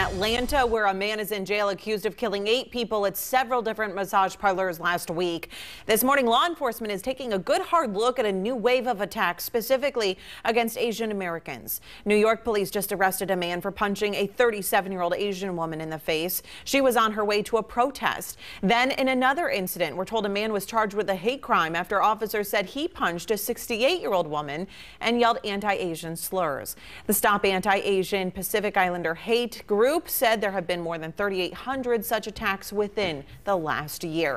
Atlanta, where a man is in jail accused of killing eight people at several different massage parlors last week. This morning, law enforcement is taking a good hard look at a new wave of attacks, specifically against Asian Americans. New York police just arrested a man for punching a 37-year-old Asian woman in the face. She was on her way to a protest. Then, in another incident, we're told a man was charged with a hate crime after officers said he punched a 68-year-old woman and yelled anti-Asian slurs. The Stop Anti-Asian Pacific Islander Hate group said there have been more than 3,800 such attacks within the last year.